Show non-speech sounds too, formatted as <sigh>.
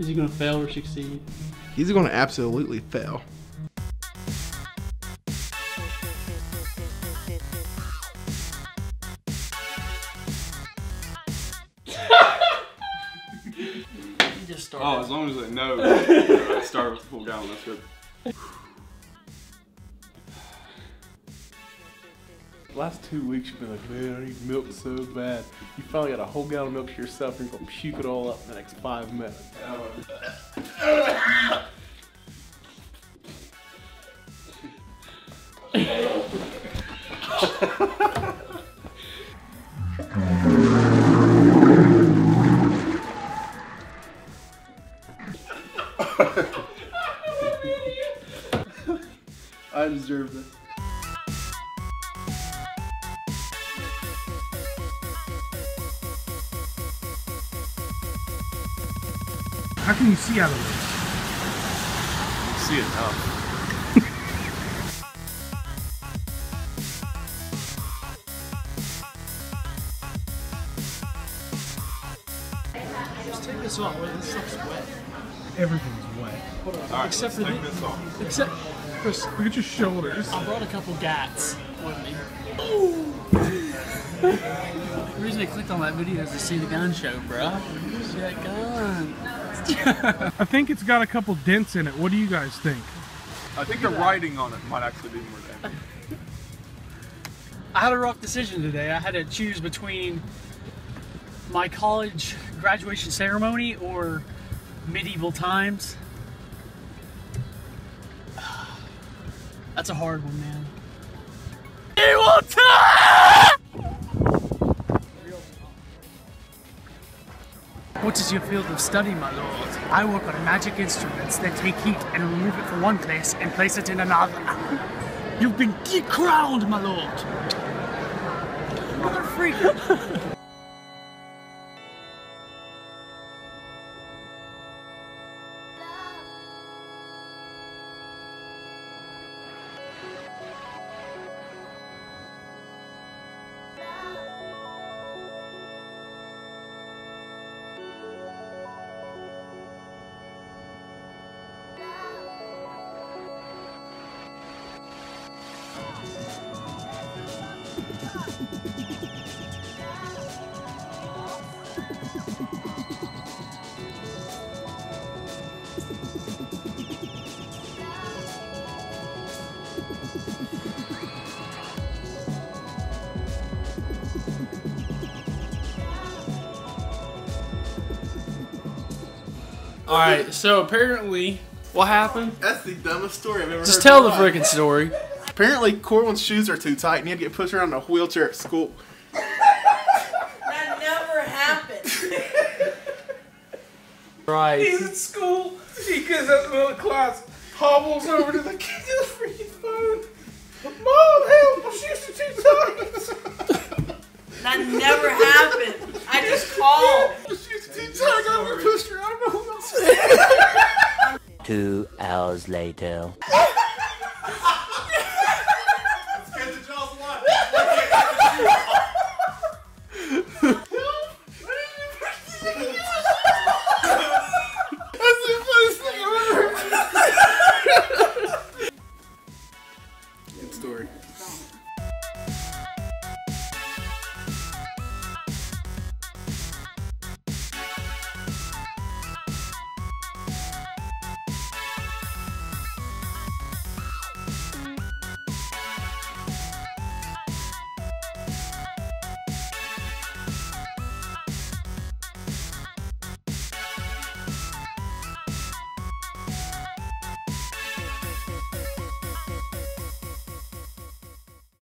Is he gonna fail or succeed? He's going to absolutely fail. <laughs> He just started. Oh, as long as they know <laughs> I started with the full gallon, that's good. Last two weeks you've been like, man, I need milk so bad. You finally got a whole gallon of milk to yourself and you're gonna puke it all up in the next five minutes. <laughs> I deserve this. How can you see out of this? See it now. Just take this off. Wait, this stuff's wet. Everything's wet. Alright, Except for take the- this off. Except, Chris, Look at your shoulders. I brought a couple gats with me. <laughs> The reason I clicked on that video is to see the gun show, bro. See that gun. I think it's got a couple dents in it. What do you guys think? I think the writing on it might actually be more dangerous. I had a rough decision today. I had to choose between my college graduation ceremony or medieval times. <sighs> That's a hard one, man. Medieval time! What is your field of study, my lord? I work on magic instruments that take heat and remove it from one place and place it in another. You've been crowned, my lord. Mother freak. <laughs> All right, so apparently, what happened? That's the dumbest story I've ever Just heard. tell the freaking story. <laughs> Apparently, Corwin's shoes are too tight and he had to get pushed around in a wheelchair at school. That never happened. <laughs> Right. He's at school. He gets out of the middle of class, hobbles over to the kid to the freaking phone. Mom, help! My shoes are too tight. That never happened. I just called. <laughs> My shoes are too tight. I got pushed around in a wheelchair. Two hours later. Oh,